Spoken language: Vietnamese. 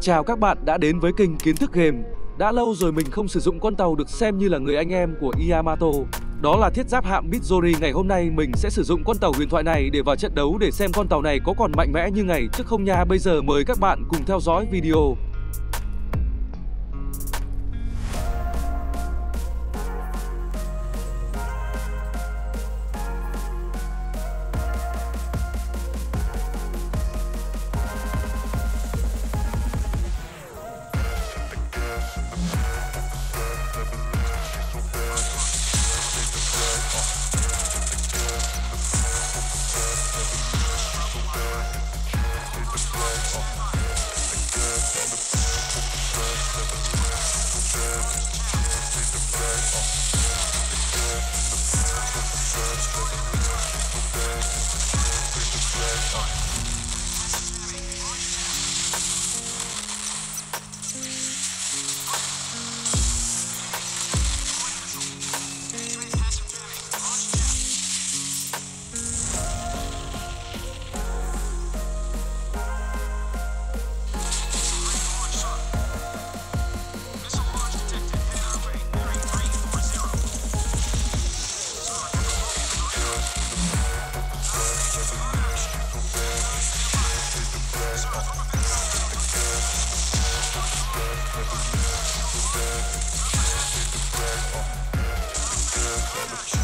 Chào các bạn đã đến với kênh Kiến thức Game. Đã lâu rồi mình không sử dụng con tàu được xem như là người anh em của Yamato. Đó là thiết giáp hạm Midori. Ngày hôm nay mình sẽ sử dụng con tàu huyền thoại này để vào trận đấu để xem con tàu này có còn mạnh mẽ như ngày trước không nha. Bây giờ mời các bạn cùng theo dõi video. Uh-huh.